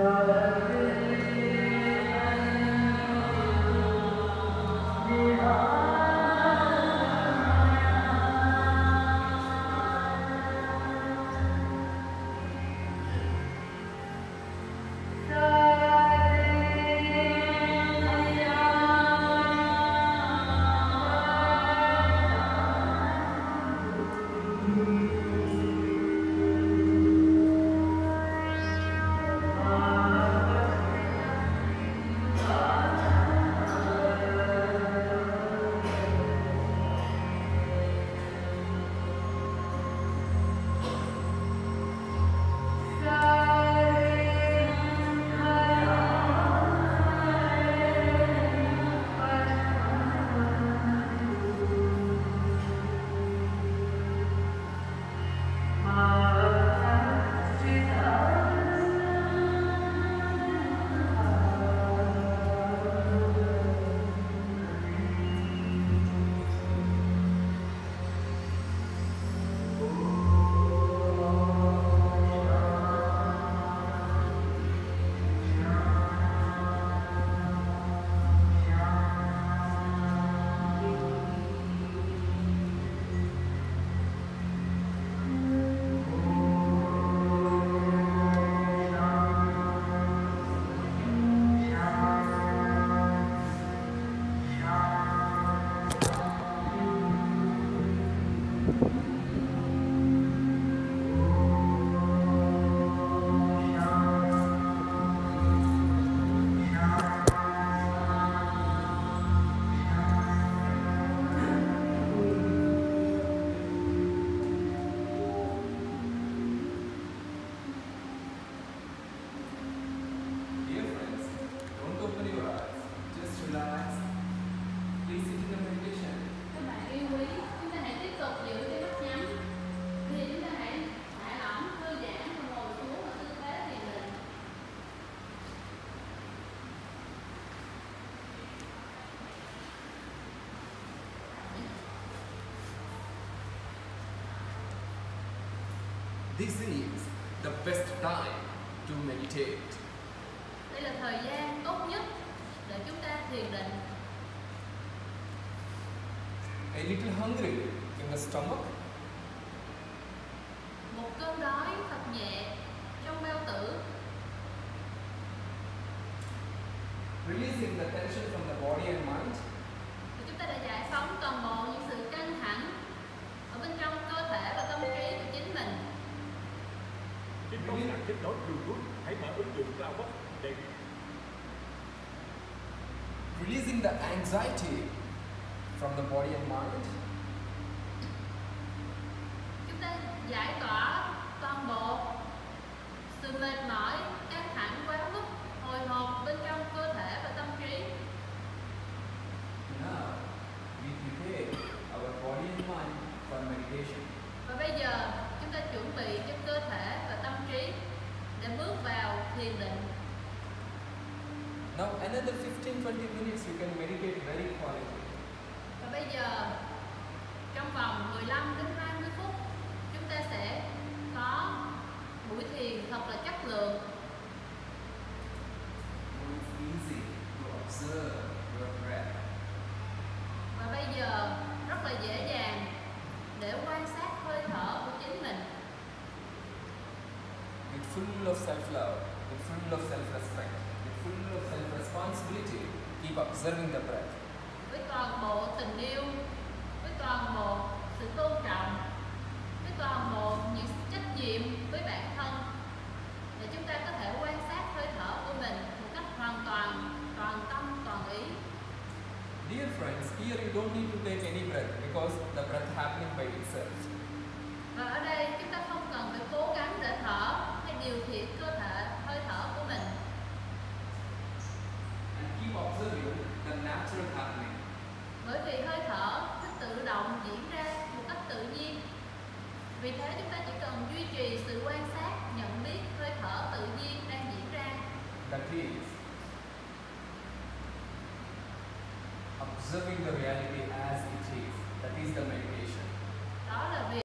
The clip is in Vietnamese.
Dear This is the best time to meditate. Đây là thời gian tốt nhất để chúng ta thiền định. A little hungry in the stomach, Một cơn đói thật nhẹ trong bao tử, releasing the tension from the body and mind, thì chúng ta đã giải phóng toàn bộ những sự căng thẳng ở bên trong cơ thể và tâm trí của chính mình. Nếu không sẵn kết nối Bluetooth, hãy mở ứng dụng Cloudbox để releasing the anxiety from the body and mind, Chúng ta giải tỏa toàn bộ sự mệt mỏi, căng thẳng quá mức, hồi hộp bên trong cơ thể và tâm trí. Now, we prepare our body and mind for meditation. Và bây giờ chúng ta chuẩn bị cho cơ thể và tâm trí để bước vào thiền định. Another 15-20 minutes, you can meditate very quietly. Và bây giờ, trong vòng 15 đến 20 phút chúng ta sẽ có buổi thiền thật là chất lượng Now it's easy to observe your breath. và bây giờ rất là dễ dàng để quan sát hơi thở của chính mình with full of self-love, with full of self-respect, with full of self-responsibility, keep observing the breath. với toàn bộ tình yêu với toàn bộ sự tôn trọng với toàn bộ những trách nhiệm với bản thân để chúng ta có thể quan sát hơi thở của mình một cách hoàn toàn toàn tâm toàn ý Dear friends, here you don't need to take any breath because the breath happening by itself. và ở đây Vì thế chúng ta chỉ cần duy trì sự quan sát, nhận biết, hơi thở tự nhiên đang diễn ra. That is observing the reality as it is. That is the meditation. Đó là việc